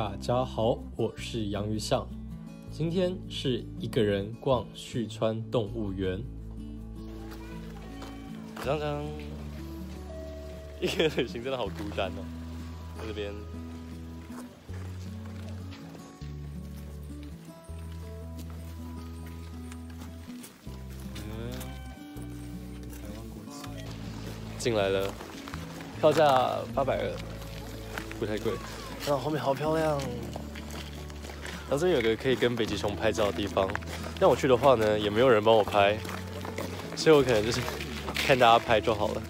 大家好，我是杨鱼相，今天是一个人逛旭川动物园。张张，一个人旅行真的好孤单哦，在这边。进来了，票价八百二，不太贵。然后后面好漂亮，然后这边有个可以跟北极熊拍照的地方。但我去的话呢，也没有人帮我拍，所以我可能就是 看大家拍就好了。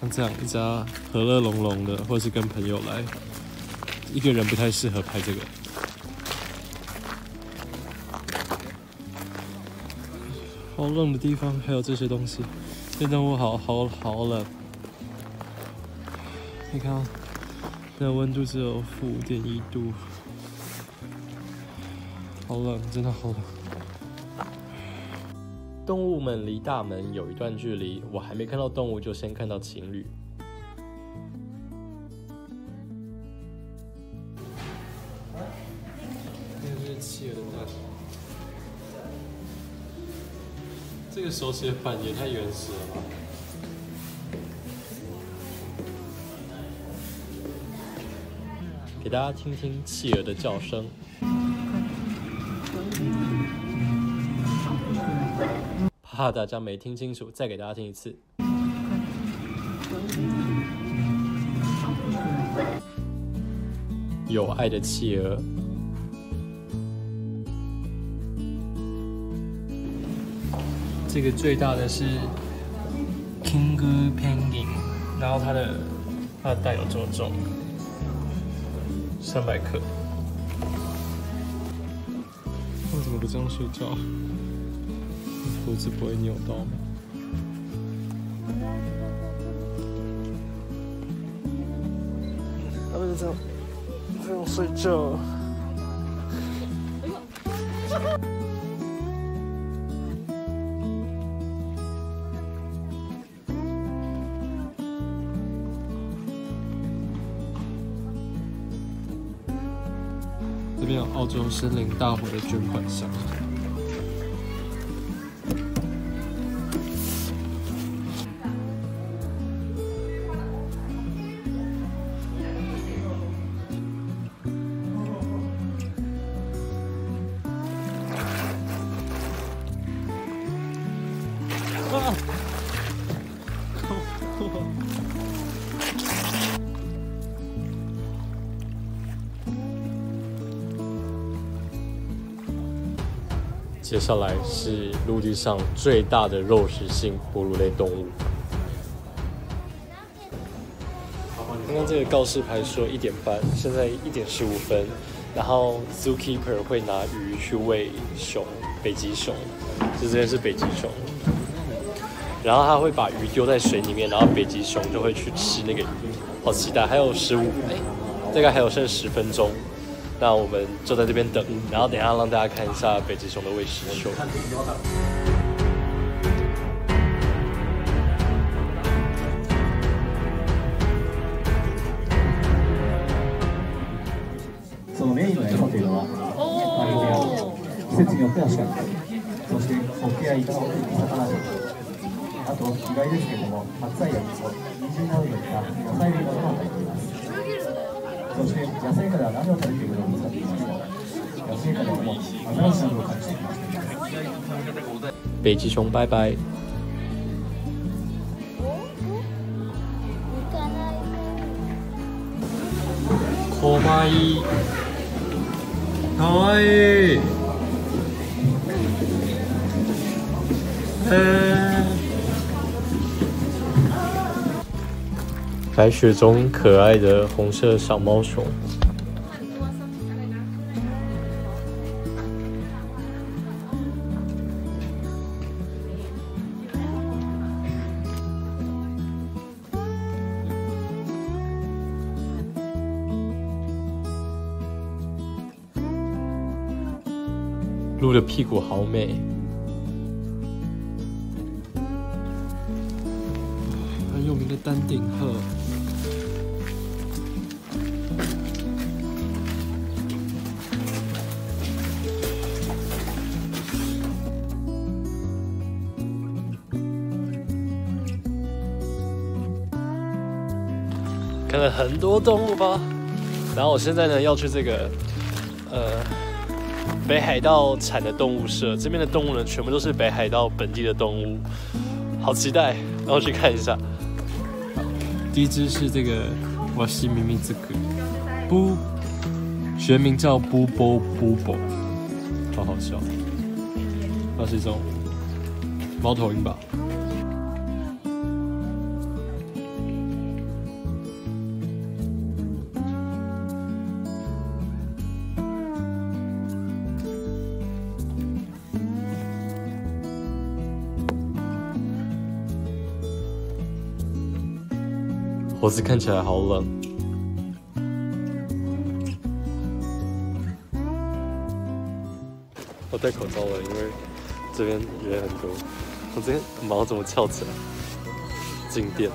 像这样一家和乐融融的，或者是跟朋友来，一个人不太适合拍这个。好冷的地方还有这些东西。这动物好好好冷，你看，那温度只有负五点一度，好冷，真的好冷。动物们离大门有一段距离，我还没看到动物，就先看到情侣。这是企鹅的蛋。这个手写板也太原始了吧！给大家听听企鹅的叫声，怕大家没听清楚，再给大家听一次。有爱的企鹅。这个最大的是 King Penguin，然后它的它的蛋有这么重，三百克。我怎么不这样睡觉？脖子不会扭到吗？他们就这样这样睡觉。澳洲森林大火的捐款箱。接下来是陆地上最大的肉食性哺乳类动物。刚刚这个告示牌说一点半，现在一点十五分。然后 zookeeper 会拿鱼去喂熊，北极熊，这边是北极熊。然后他会把鱼丢在水里面，然后北极熊就会去吃那个鱼。好期待！还有十五，哎，大概还有剩十分钟。那我们就在这边等，然后等下让大家看一下北极熊的喂食秀。そのメインの餌というのは、マグロや季節によってはシャンそしてホッケやイカの魚あと意外ですけれども白菜やみそ人参などといった野菜類なども与えていますそして野生下では何を食べているのか見つかっていますか野生下でもアザラシなどを感じています北极熊拜拜。可愛い。可愛い。いえー。白雪中可爱的红色小猫熊。鹿的屁股好美，很有名的丹顶鹤。看了很多动物吧。然后我现在呢要去这个呃北海道产的动物社，这边的动物呢全部都是北海道本地的动物，好期待，然后去看一下。第一只是这个瓦西咪咪这个布，学名叫布波布波，好好笑，它是一种猫头鹰吧。脖子看起来好冷。我戴口罩了，因为这边人很多。我这边毛怎么翘起来？静电。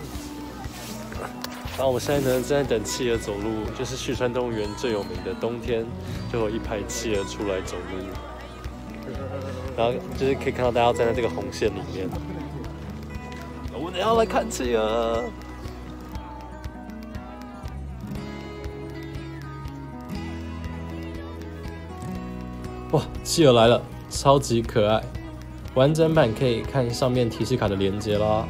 然后我现在呢正在等企鹅走路，就是旭川动物园最有名的冬天，就有一排企鹅出来走路。然后就是可以看到大家站在这个红线里面。我们要来看企鹅。哇，企鹅来了，超级可爱！完整版可以看上面提示卡的连接啦。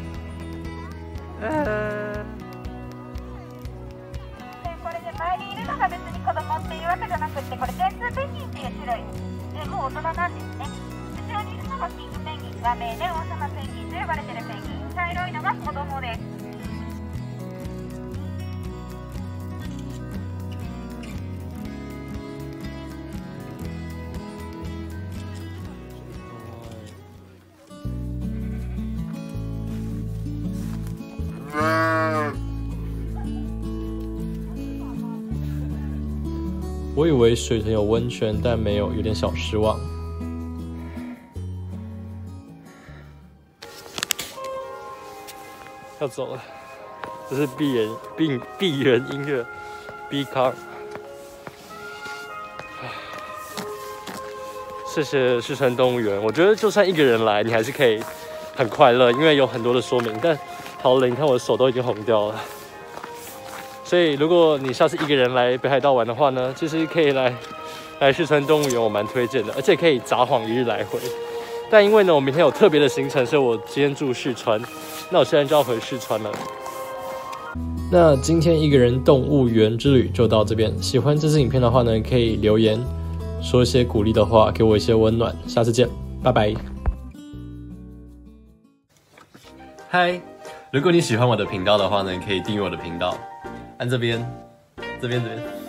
は、て、い。我以为水城有温泉，但没有，有点小失望。要走了，这是闭眼闭闭园音乐，B 卡。谢谢旭川动物园，我觉得就算一个人来，你还是可以很快乐，因为有很多的说明。但好冷，你看我的手都已经红掉了。所以，如果你下次一个人来北海道玩的话呢，其实可以来来旭川动物园，我蛮推荐的，而且可以札幌一日来回。但因为呢，我明天有特别的行程，所以我今天住旭川，那我现在就要回旭川了。那今天一个人动物园之旅就到这边。喜欢这支影片的话呢，可以留言说一些鼓励的话，给我一些温暖。下次见，拜拜。嗨，如果你喜欢我的频道的话呢，可以订阅我的频道。按这边，这边，这边。